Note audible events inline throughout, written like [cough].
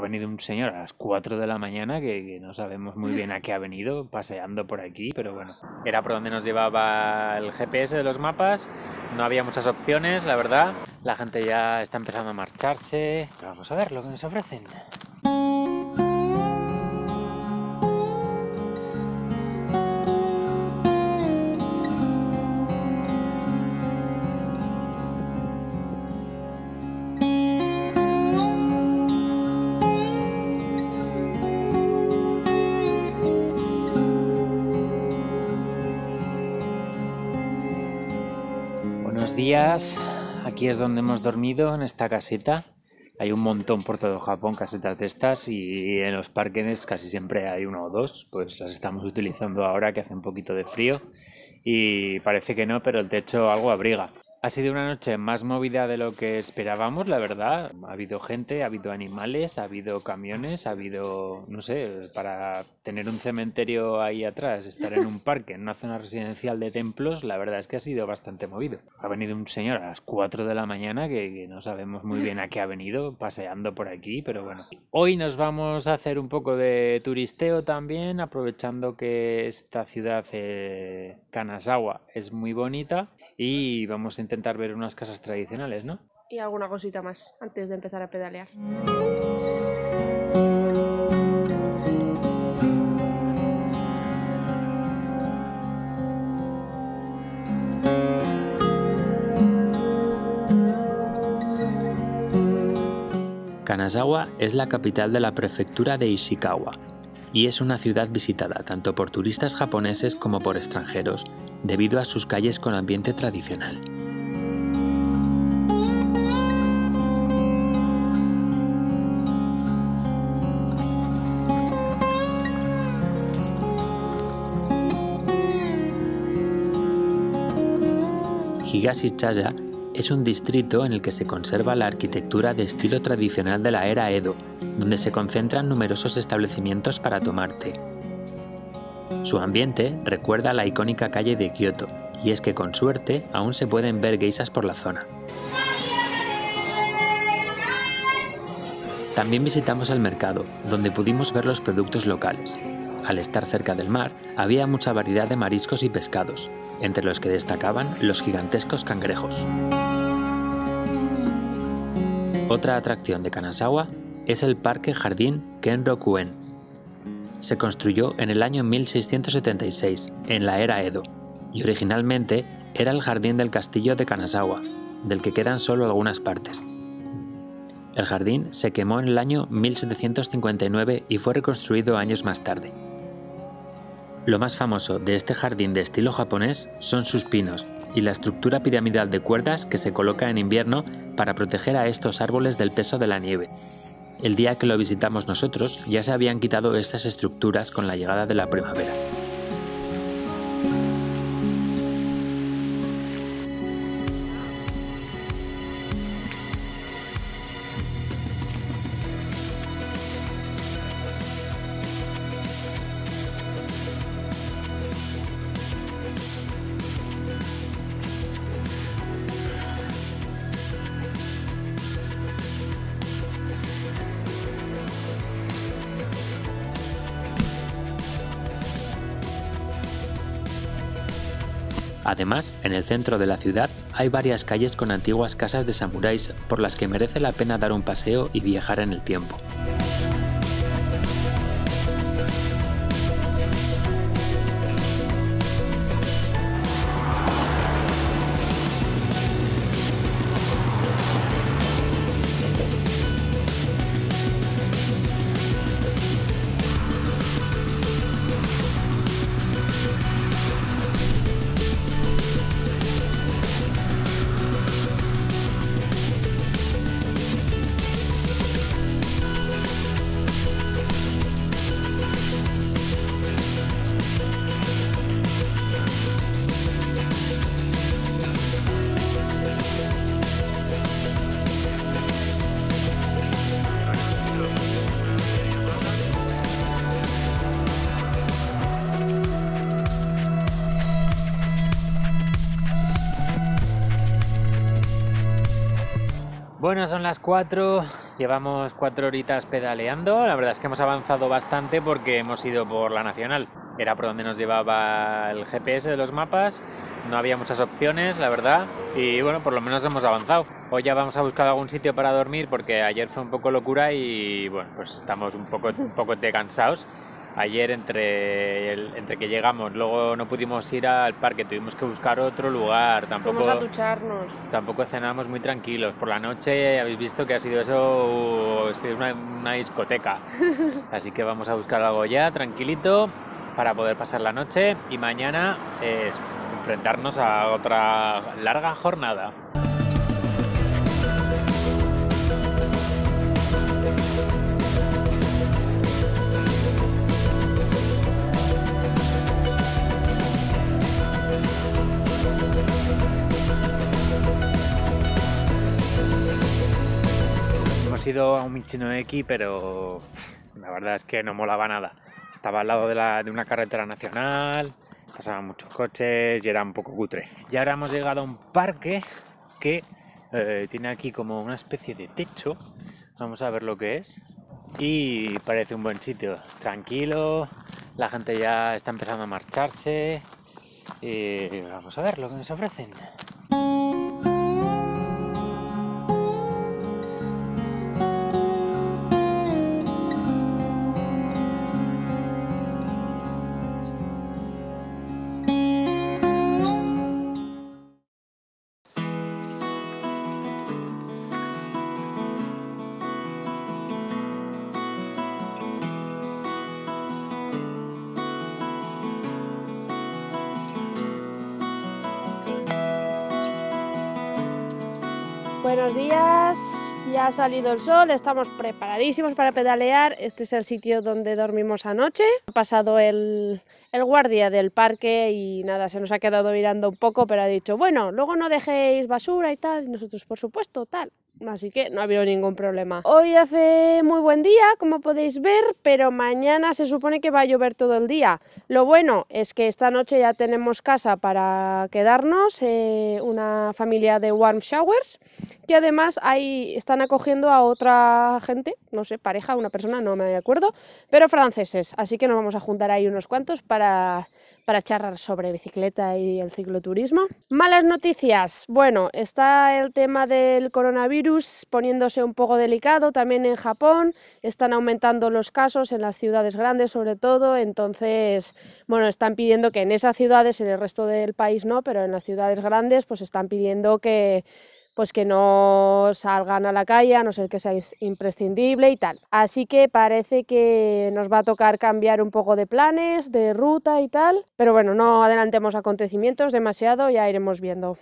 Ha venido un señor a las 4 de la mañana que, que no sabemos muy bien a qué ha venido, paseando por aquí, pero bueno. Era por donde nos llevaba el GPS de los mapas. No había muchas opciones, la verdad. La gente ya está empezando a marcharse. Vamos a ver lo que nos ofrecen. Días, aquí es donde hemos dormido, en esta caseta. Hay un montón por todo Japón, casetas de estas, y en los parques casi siempre hay uno o dos, pues las estamos utilizando ahora que hace un poquito de frío y parece que no, pero el techo algo abriga. Ha sido una noche más movida de lo que esperábamos, la verdad. Ha habido gente, ha habido animales, ha habido camiones, ha habido, no sé, para tener un cementerio ahí atrás, estar en un [laughs] parque, en una zona residencial de templos, la verdad es que ha sido bastante movido. Ha venido un señor a las 4 de la mañana que, que no sabemos muy bien a qué ha venido, paseando por aquí, pero bueno. Hoy nos vamos a hacer un poco de turisteo también, aprovechando que esta ciudad, eh, Kanazawa, es muy bonita y vamos a intentar ver unas casas tradicionales, ¿no? Y alguna cosita más antes de empezar a pedalear. Kanazawa es la capital de la prefectura de Ishikawa y es una ciudad visitada tanto por turistas japoneses como por extranjeros, debido a sus calles con ambiente tradicional. Higashichaya es un distrito en el que se conserva la arquitectura de estilo tradicional de la era Edo, donde se concentran numerosos establecimientos para tomar té. Su ambiente recuerda a la icónica calle de Kioto, y es que con suerte aún se pueden ver geisas por la zona. También visitamos el mercado, donde pudimos ver los productos locales. Al estar cerca del mar, había mucha variedad de mariscos y pescados, entre los que destacaban los gigantescos cangrejos. Otra atracción de Kanazawa es el Parque Jardín Kenrokuen. Se construyó en el año 1676, en la era Edo, y originalmente era el jardín del castillo de Kanazawa, del que quedan solo algunas partes. El jardín se quemó en el año 1759 y fue reconstruido años más tarde. Lo más famoso de este jardín de estilo japonés son sus pinos y la estructura piramidal de cuerdas que se coloca en invierno para proteger a estos árboles del peso de la nieve. El día que lo visitamos nosotros ya se habían quitado estas estructuras con la llegada de la primavera. Además, en el centro de la ciudad hay varias calles con antiguas casas de samuráis por las que merece la pena dar un paseo y viajar en el tiempo. Bueno, son las 4, Llevamos cuatro horitas pedaleando. La verdad es que hemos avanzado bastante porque hemos ido por la nacional. Era por donde nos llevaba el GPS de los mapas. No había muchas opciones, la verdad. Y bueno, por lo menos hemos avanzado. Hoy ya vamos a buscar algún sitio para dormir porque ayer fue un poco locura y bueno, pues estamos un poco, un poco de cansados ayer entre, el- entre que llegamos, luego no pudimos ir al parque, tuvimos que buscar otro lugar, tampoco, Vamos a ducharnos. tampoco cenamos muy tranquilos. Por la noche habéis visto que ha sido eso, es una, una discoteca. [laughs] Así que vamos a buscar algo ya, tranquilito, para poder pasar la noche y mañana es enfrentarnos a otra larga jornada. Hemos ido a un Michinoeki, pero la verdad es que no molaba nada. Estaba al lado de, una carretera nacional, pasaban muchos coches y era un poco cutre. Y ahora hemos llegado a un parque que eh, tiene aquí como una especie de techo. Vamos a ver lo que es. Y parece un buen sitio, tranquilo, la gente ya está empezando a marcharse. Y vamos a ver lo que nos ofrecen. Buenos días, ya ha salido el sol, estamos preparadísimos para pedalear. Este es el sitio donde dormimos anoche. Ha pasado el, el guardia del parque y nada, se nos ha quedado mirando un poco, pero ha dicho, bueno, luego no dejéis basura y tal. Y nosotros, por supuesto, tal. Así que no ha habido ningún problema. Hoy hace muy buen día, como podéis ver, pero mañana se supone que va a llover todo el día. Lo bueno es que esta noche ya tenemos casa para quedarnos, eh, una familia de warm showers, que además ahí están acogiendo a otra gente, no sé, pareja, una persona, no me acuerdo, pero franceses. Así que nos vamos a juntar ahí unos cuantos para, para charlar sobre bicicleta y el cicloturismo. Malas noticias. Bueno, está el tema del coronavirus poniéndose un poco delicado también en Japón. Están aumentando los casos en las ciudades grandes sobre todo. Entonces, bueno, están pidiendo que en esas ciudades, en el resto del país no, pero en las ciudades grandes, pues están pidiendo que pues que no salgan a la calle, a no ser que sea imprescindible y tal. Así que parece que nos va a tocar cambiar un poco de planes, de ruta y tal. Pero bueno, no adelantemos acontecimientos demasiado, ya iremos viendo.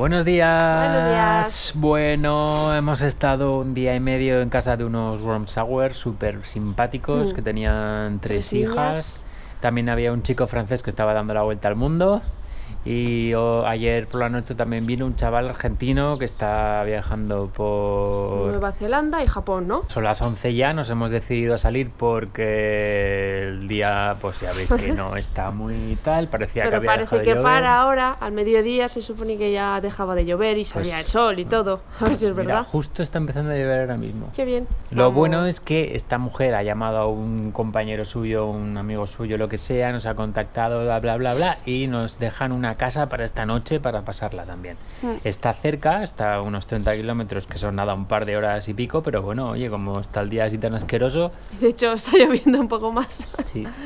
Buenos días. Buenos días. Bueno, hemos estado un día y medio en casa de unos Worm Sour súper simpáticos Mm. que tenían tres, hijas. También había un chico francés que estaba dando la vuelta al mundo. Y oh, ayer por la noche también vino un chaval argentino que está viajando por... Nueva Zelanda y Japón, ¿no? Son las 11 ya, nos hemos decidido a salir porque el día, pues ya veis que no está muy tal, parecía que Pero había parece dejado de que llover. para ahora, al mediodía, se supone que ya dejaba de llover y salía Pues- el sol y todo. [laughs] A ver si es Mira, verdad. justo está empezando a llover ahora mismo. Qué bien. Lo Vamos. bueno es que esta mujer ha llamado a un compañero suyo, un amigo suyo, lo que sea, nos ha contactado, bla, bla, bla, bla, y nos dejan una casa para esta noche para pasarla también. Mm. Está cerca, está a unos 30 kilómetros, que son nada, un par de horas y pico, pero bueno, oye, como está el día así tan asqueroso, De hecho, está lloviendo un poco más. sí. [laughs]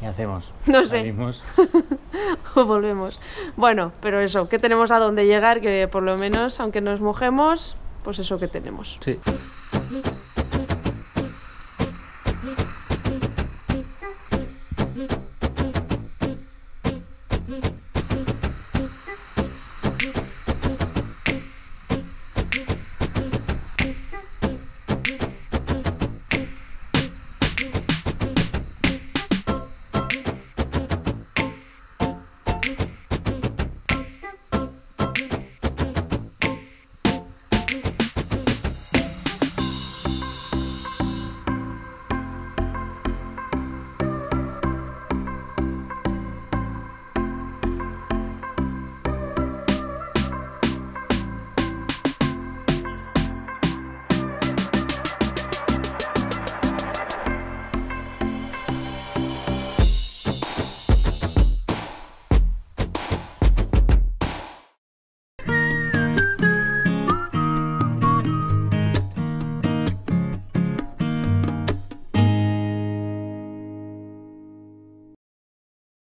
¿Qué hacemos? No sé. [laughs] O volvemos. Bueno, pero eso, que tenemos a dónde llegar, que por lo menos, aunque nos mojemos, pues eso que tenemos. Sí.